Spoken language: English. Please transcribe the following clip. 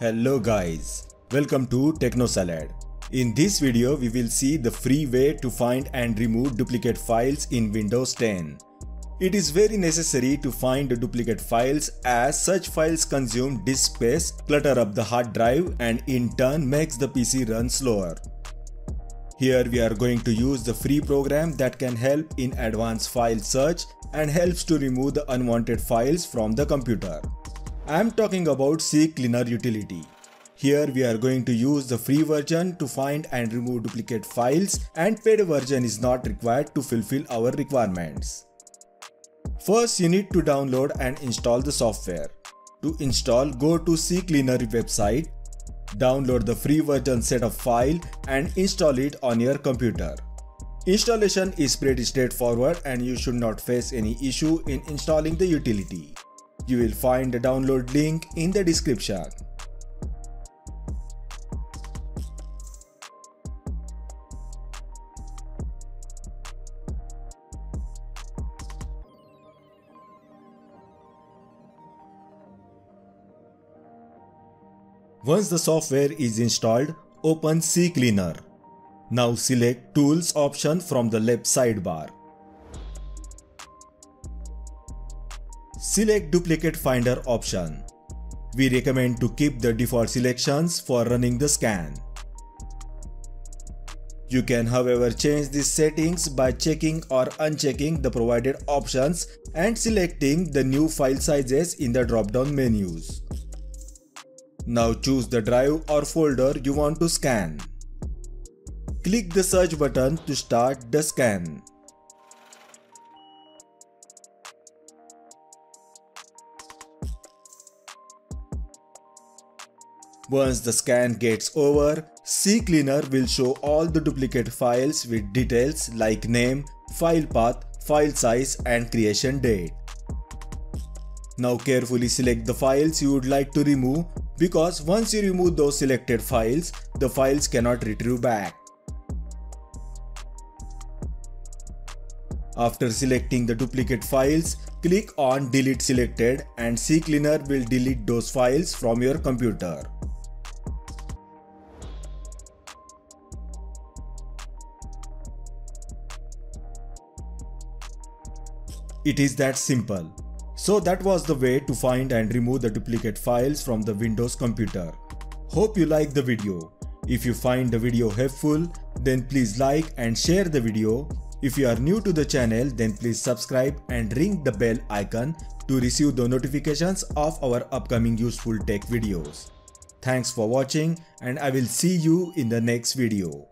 Hello guys, welcome to TechnoSalad. In this video, we will see the free way to find and remove duplicate files in Windows 10. It is very necessary to find duplicate files as such files consume disk space, clutter up the hard drive and in turn makes the PC run slower. Here we are going to use the free program that can help in advanced file search and helps to remove the unwanted files from the computer. I am talking about CCleaner utility. Here we are going to use the free version to find and remove duplicate files and paid version is not required to fulfill our requirements. First you need to download and install the software. To install go to CCleaner website, download the free version setup file and install it on your computer. Installation is pretty straightforward and you should not face any issue in installing the utility. You will find the download link in the description. Once the software is installed, open CCleaner. Now select Tools option from the left sidebar. Select Duplicate Finder option. We recommend to keep the default selections for running the scan. You can however change these settings by checking or unchecking the provided options and selecting the new file sizes in the drop-down menus. Now choose the drive or folder you want to scan. Click the search button to start the scan. Once the scan gets over, CCleaner will show all the duplicate files with details like name, file path, file size and creation date. Now carefully select the files you would like to remove because once you remove those selected files, the files cannot retrieve back. After selecting the duplicate files, click on delete selected and CCleaner will delete those files from your computer. It is that simple. So that was the way to find and remove the duplicate files from the Windows computer. Hope you like the video. If you find the video helpful, then please like and share the video. If you are new to the channel, then please subscribe and ring the bell icon to receive the notifications of our upcoming useful tech videos. Thanks for watching and I will see you in the next video.